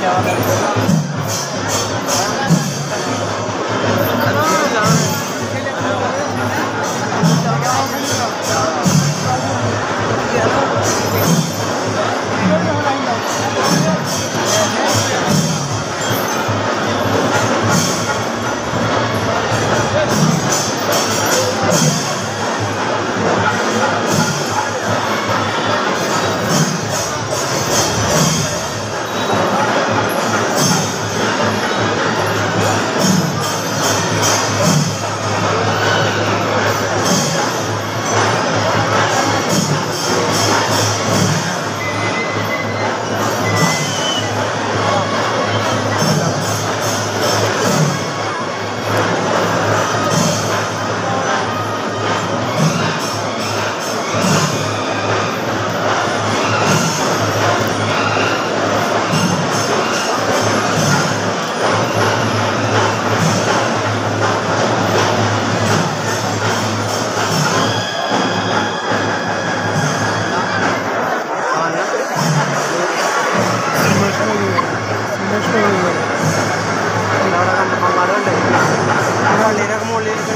加两 പള്ളിയിലൊക്കെ മുകളിലേക്ക്